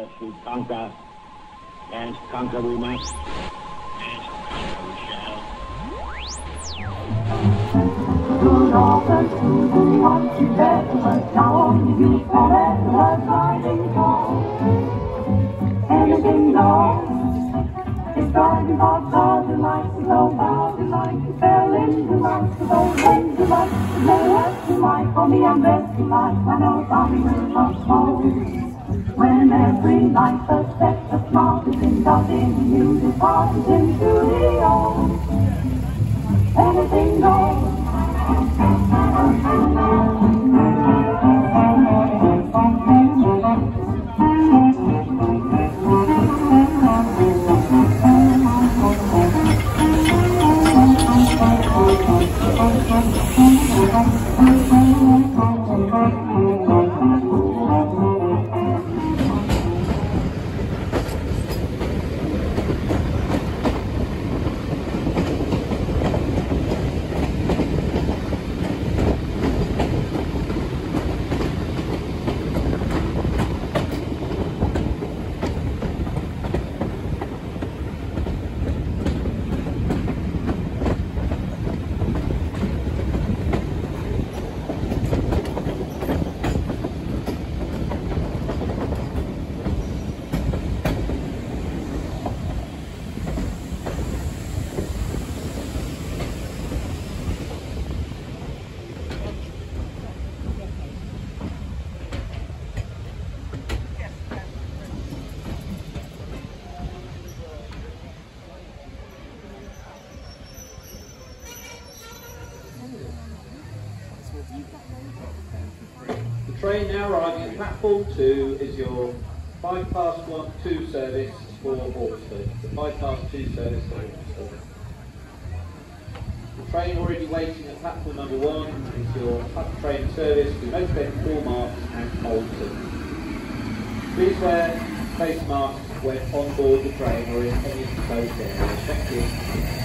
that we conquer, and conquer we might, and conquer we shall. Good better, now only you. Anything goes, it's driving hard, hard, the low, hard, the fell into the low, into lights, the low, to for me I'm best to light, I know not hold. When every night the steps of smart is in doubting you depart into the old. Anything goes. Now arriving at platform two is your five past one two service for Oxford. The five past two service for Oxford. The train already waiting at platform number one is your train service to Medstead, Four Marks and Alton. Please wear face masks when on board the train or in any closed area. Thank you.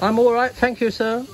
I'm all right, thank you, sir.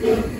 Thank